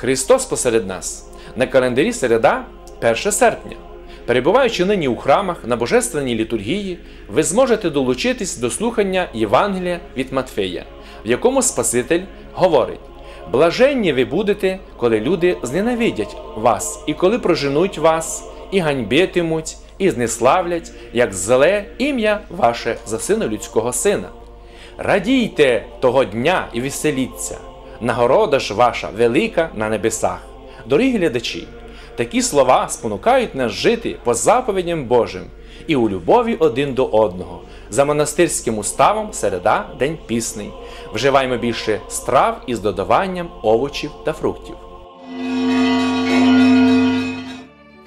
Христос посеред нас. На календарі середа 1 серпня. Перебуваючи нині у храмах на божественній літургії, ви зможете долучитись до слухання Євангелія від Матфея, в якому Спаситель говорить: Блаженні ви будете, коли люди зненавидять вас, і коли проженуть вас, і ганьбитимуть, і знеславлять, як зле ім'я ваше за сина людського сина. Радійте того дня і веселіться, нагорода ж ваша велика на небесах. Дорогі глядачі, такі слова спонукають нас жити по заповідям Божим і у любові один до одного. За монастирським уставом середа день пісний. Вживаємо більше страв із додаванням овочів та фруктів.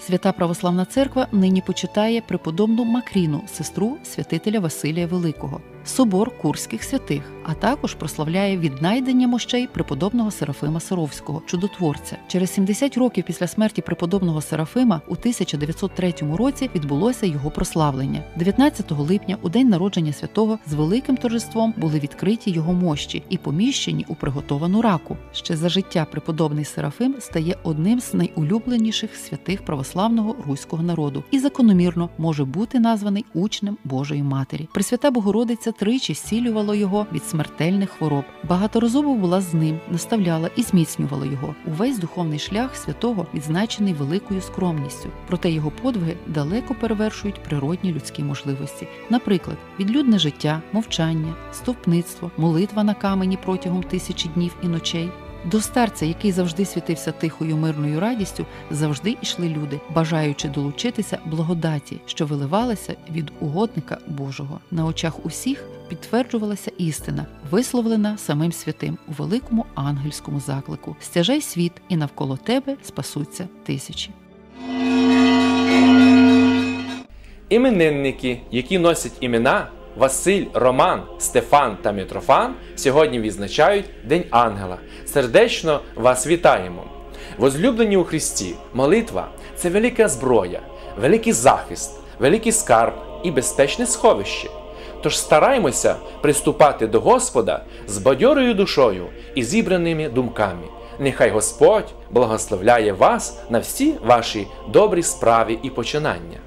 Свята Православна Церква нині почитає преподобну Макріну, сестру святителя Василія Великого, собор Курських святих, а також прославляє віднайдення мощей преподобного Серафима Саровського, чудотворця. Через 70 років після смерті преподобного Серафима у 1903 році відбулося його прославлення. 19 липня, у день народження святого, з великим торжеством були відкриті його мощі і поміщені у приготовану раку. Ще за життя преподобний Серафим стає одним з найулюбленіших святих православного руського народу і закономірно може бути названий учнем Божої Матері. Пресвята Богородиця тричі зцілювала його від смертельних хвороб. Багаторазово була з ним, наставляла і зміцнювала його. Увесь духовний шлях святого відзначений великою скромністю. Проте його подвиги далеко перевершують природні людські можливості. Наприклад, відлюдне життя, мовчання, стовпництво, молитва на камені протягом тисячі днів і ночей. До старця, який завжди світився тихою мирною радістю, завжди йшли люди, бажаючи долучитися благодаті, що виливалася від угодника Божого. На очах усіх підтверджувалася істина, висловлена самим святим у великому ангельському заклику: Стяжай світ, і навколо тебе спасуться тисячі. Іменинники, які носять імена Василь, Роман, Стефан та Митрофан, сьогодні відзначають День Ангела. Сердечно вас вітаємо! Возлюблені у Христі, молитва це велика зброя, великий захист, великий скарб і безпечне сховище. Тож стараймося приступати до Господа з бадьорою душою і зібраними думками. Нехай Господь благословляє вас на всі ваші добрі справи і починання.